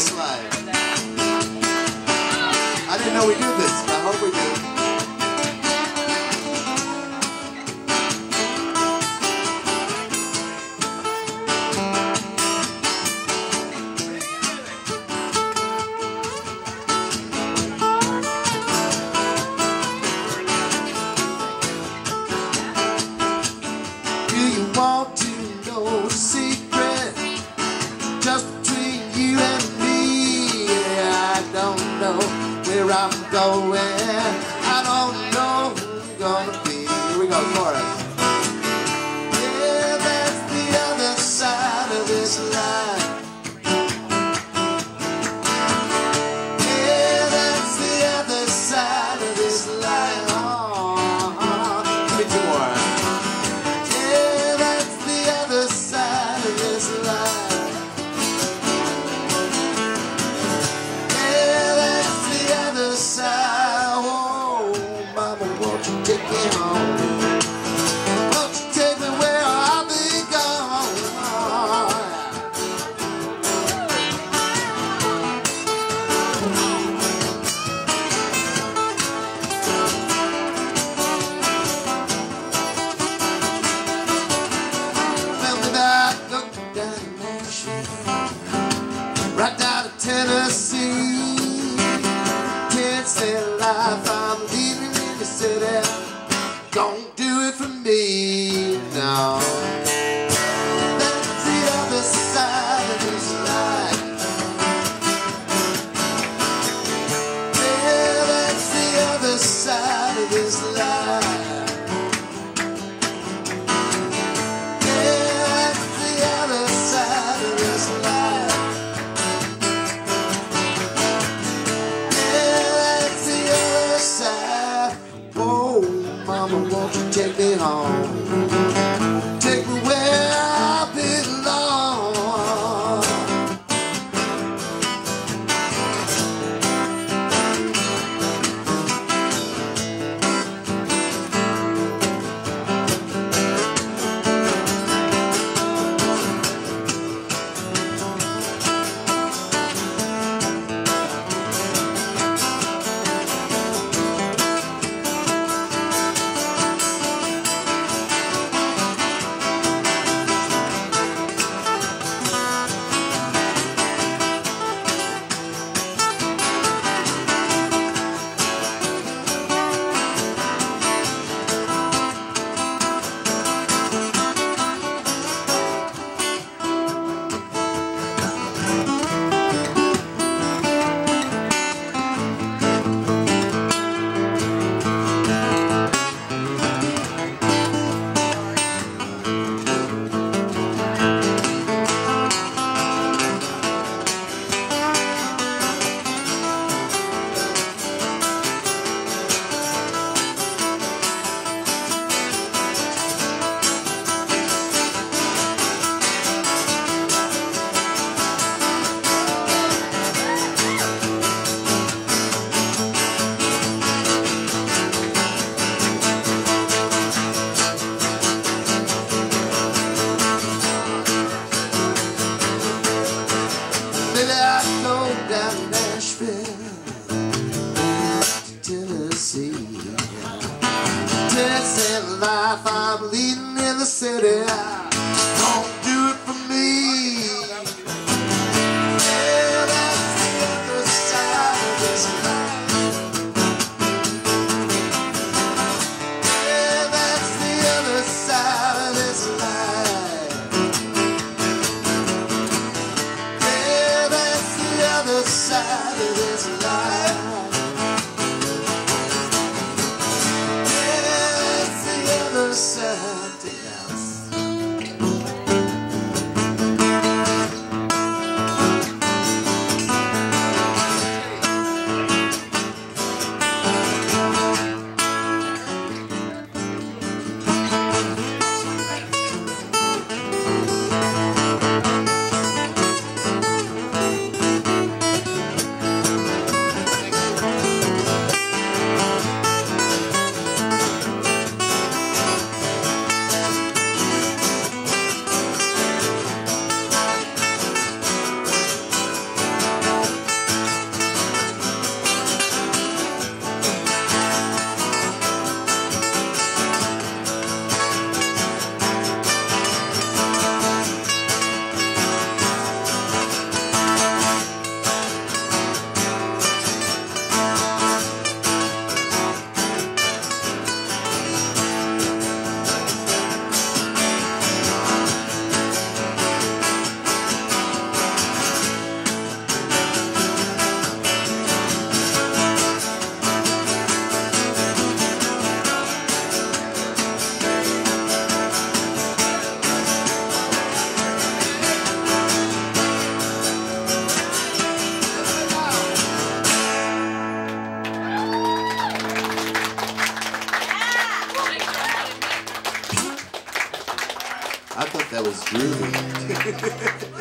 slide. I didn't know we did this. I'm going. I don't know who I'm gonna be. Here we go, chorus. life. Mama, won't you take me home? innocent life I'm leading in the city. Don't do it for me. That's the other side of this life. Yeah, that's the other side of this life. Yeah, that's the other side of this life. was groovy.